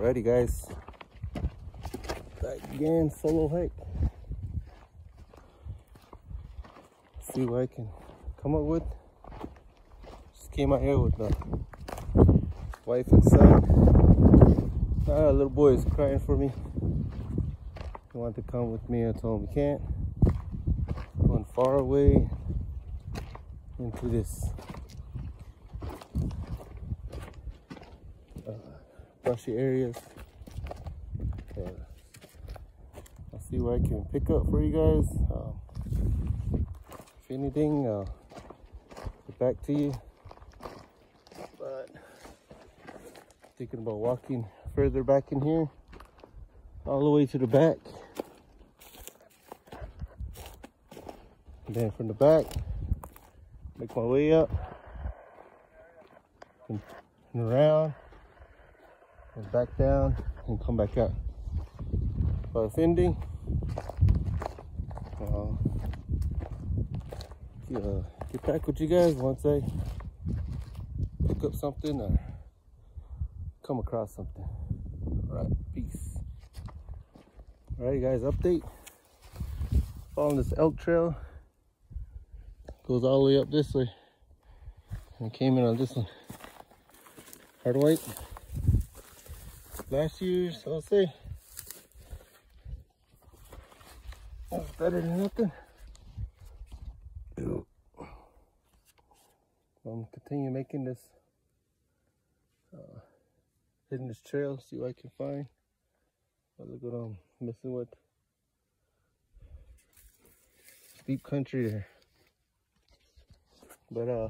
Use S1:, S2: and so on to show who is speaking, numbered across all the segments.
S1: Alrighty guys. Back again, solo hike. See what I can come up with. Just came out here with the wife and son. Ah, little boy is crying for me. He wanted to come with me. I told him he can't. Going far away into this brushy areas. Uh, I'll see what I can pick up for you guys. Um, if anything, I'll get back to you. But thinking about walking further back in here, all the way to the back. And then from the back, make my way up and around and back down and come back up. If ending, uh, get back with you guys once I pick up something or come across something. All right, peace. All right, guys, update. Following this elk trail. Goes all the way up this way. And came in on this one. Hard white. Last year, so I'll say. That's better than nothing. I'm continue making this, uh, hitting this trail, see what I can find. But look what I'm messing with. Deep country there. But uh,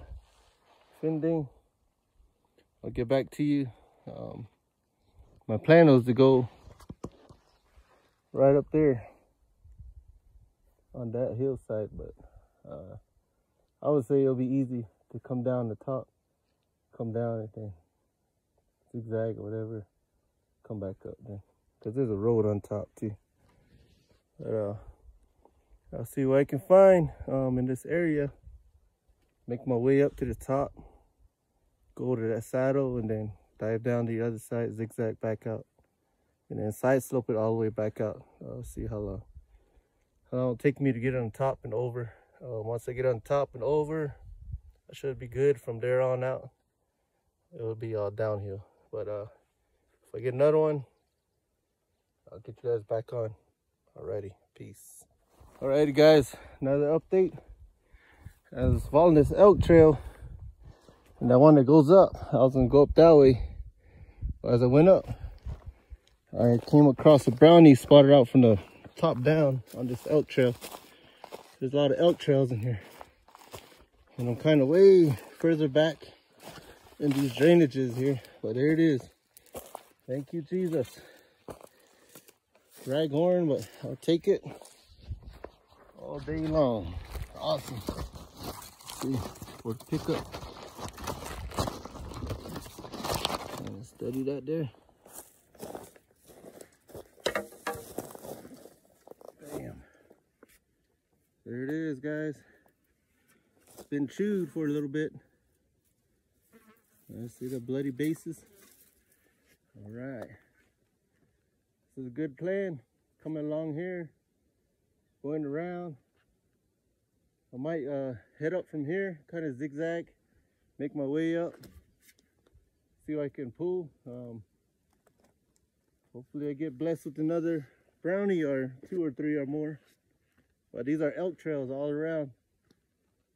S1: fending, I'll get back to you. Um, my plan was to go right up there on that hillside, but uh, I would say it'll be easy to come down the top, come down and then zigzag or whatever, come back up then. Cause there's a road on top too. But uh, I'll see what I can find um, in this area. Make my way up to the top, go to that saddle and then dive down the other side, zigzag back out. And then side slope it all the way back out. I'll see how long. How long it'll take me to get on top and over. Uh, once I get on top and over, I should be good from there on out. It'll be all downhill. But uh, if I get another one, I'll get you guys back on. Alrighty, peace. Alrighty guys, another update. I was following this elk trail and that one that goes up, I was gonna go up that way. As I went up, I came across a brownie spotted out from the top down on this elk trail. There's a lot of elk trails in here. And I'm kind of way further back in these drainages here. But there it is. Thank you, Jesus. Raghorn, but I'll take it all day long. Awesome. See, for the pickup. And study that there. Bam. There it is, guys. It's been chewed for a little bit. Let's see the bloody bases. All right. This is a good plan. Coming along here, going around. I might uh, head up from here, kind of zigzag, make my way up, I can pull. Um, hopefully I get blessed with another brownie or two or three or more. But these are elk trails all around.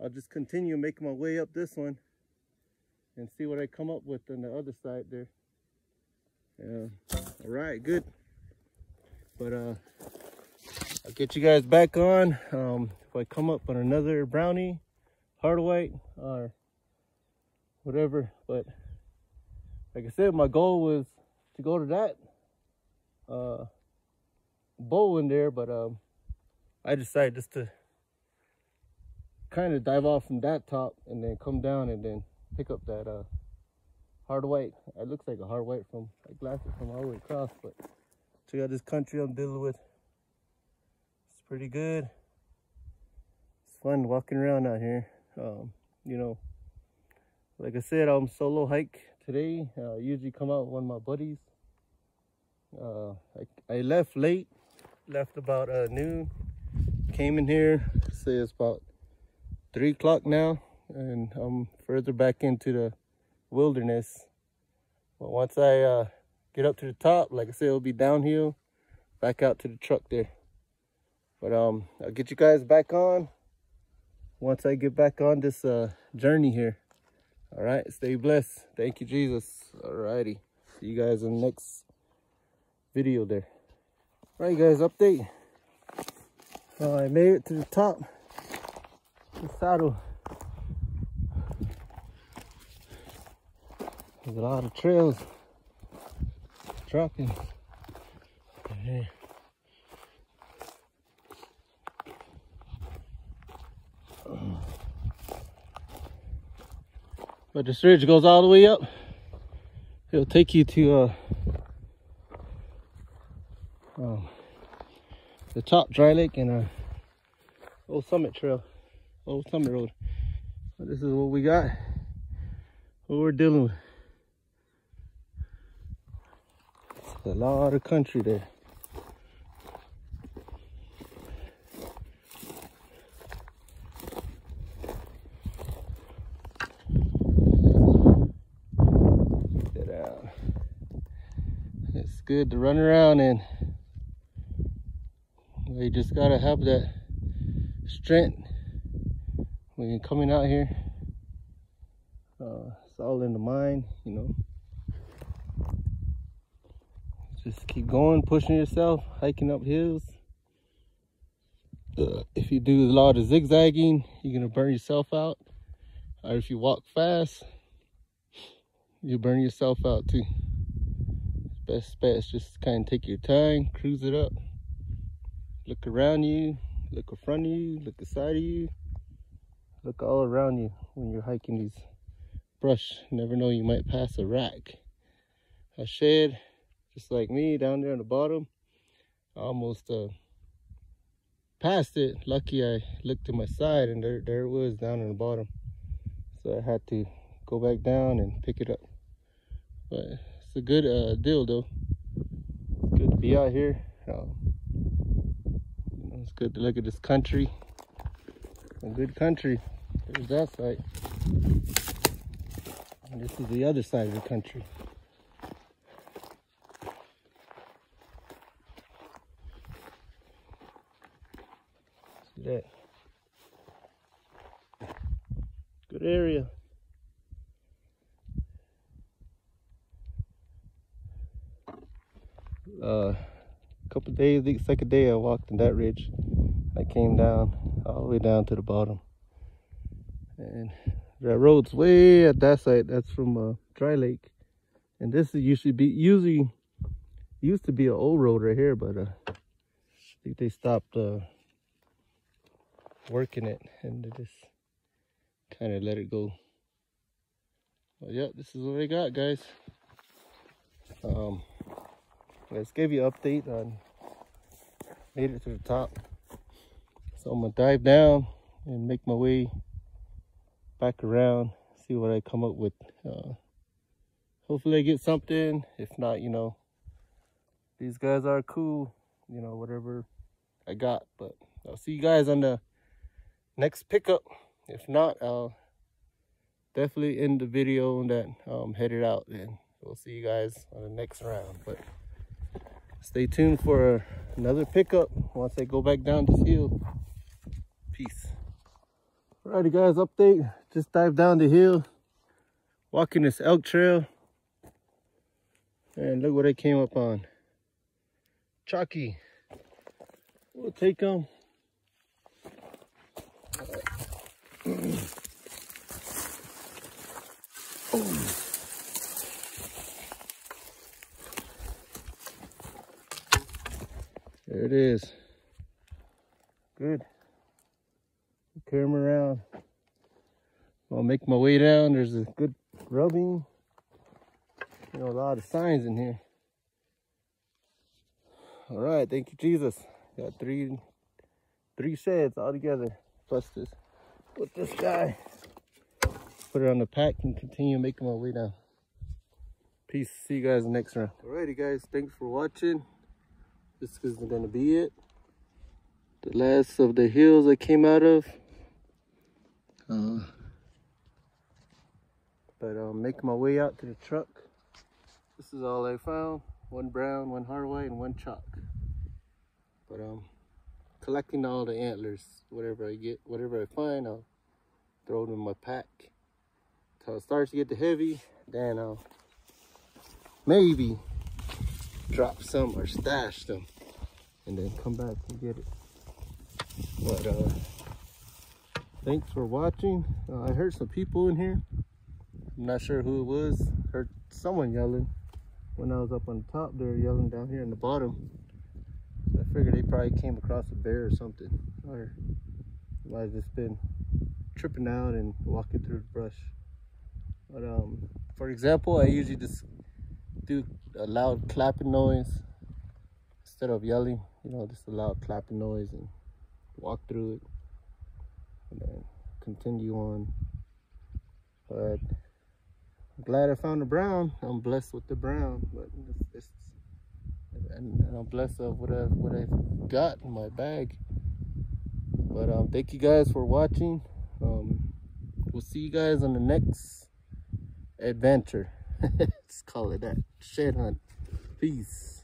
S1: I'll just continue making my way up this one and see what I come up with on the other side there. Yeah. All right, good. But uh, I'll get you guys back on. Um, if I come up on another brownie, hard white, or whatever. But like I said, my goal was to go to that uh, bowl in there, but um, I decided just to kind of dive off from that top and then come down and then pick up that uh, hard white. It looks like a hard white from a glasses from all the way across, but check out this country I'm dealing with. It's pretty good. It's fun walking around out here. Um, you know, like I said, I'm solo hike today. Uh, usually come out with one of my buddies. Uh, I, I left late, left about uh, noon, came in here, say it's about three o'clock now, and I'm further back into the wilderness. But once I uh, get up to the top, like I said, it'll be downhill, back out to the truck there. But um, I'll get you guys back on once I get back on this uh, journey here. All right, stay blessed. Thank you, Jesus. All righty. See you guys in the next video there. All right, guys, update. I made it to the top. The saddle. There's a lot of trails dropping. But this ridge goes all the way up. It'll take you to uh, um, the top dry lake and uh, Old Summit Trail, Old Summit Road. But this is what we got, what we're dealing with. It's a lot of country there. It's good to run around and you just gotta have that strength when you're coming out here. Uh, it's all in the mind, you know. Just keep going, pushing yourself, hiking up hills. Uh, if you do a lot of zigzagging, you're gonna burn yourself out. Or if you walk fast, you burn yourself out too. Best bet is just kind of take your time, cruise it up. Look around you, look in front of you, look aside of you, look all around you when you're hiking these brush. Never know, you might pass a rack, a shed, just like me down there on the bottom. Almost uh, passed it. Lucky I looked to my side and there, there it was down on the bottom. So I had to go back down and pick it up. But it's a good uh, deal though. It's good to be out here. Um, it's good to look at this country. A good country. There's that side. And this is the other side of the country. See that? Good area. Uh, couple days, the second day I walked in that ridge. I came down, all the way down to the bottom. And that road's way at that side. That's from uh, Dry Lake. And this is usually be usually used to be an old road right here, but uh, I think they stopped uh, working it and they just kind of let it go. But yeah, this is what I got, guys. Um, let's give you an update on made it to the top. So i'm gonna dive down and make my way back around see what i come up with. Uh, hopefully i get something. If not you know these guys are cool you know whatever i got. But i'll see you guys on the next pickup. If not i'll definitely end the video and that um headed out and we'll see you guys on the next round. But stay tuned for another pickup once I go back down this hill. Peace. Alrighty guys, update. Just dive down the hill, walking this elk trail. And look what I came up on. Chalky. We'll take them. oh. There it is. Good. Carry them around. I'll make my way down. There's a good rubbing. You know, a lot of signs in here. All right, thank you, Jesus. Got three, three sheds all together. Plus this, with this guy. Put it on the pack and continue making my way down. Peace. See you guys next round. Alrighty, guys. Thanks for watching. This is gonna be it. The last of the hills I came out of. Uh, but I'm making my way out to the truck. This is all I found. One brown, one hard white, and one chalk. But um, collecting all the antlers. Whatever I get, whatever I find, I'll throw them in my pack. Until it starts to get the heavy, then I'll maybe drop some or stash them and then come back and get it. But uh, thanks for watching. Uh, I heard some people in here. I'm not sure who it was. Heard someone yelling. When I was up on the top, they were yelling down here in the bottom. So I figured they probably came across a bear or something. Or might have just been tripping out and walking through the brush. But um, for example, I usually just do a loud clapping noise instead of yelling. You know, just a loud clapping noise and walk through it and then continue on. But I'm glad I found the brown. I'm blessed with the brown, but it's, it's and, and, I'm blessed of what I've what I've got in my bag. But um, thank you guys for watching. Um, we'll see you guys on the next adventure. Let's call it that. Shed hunt. Peace.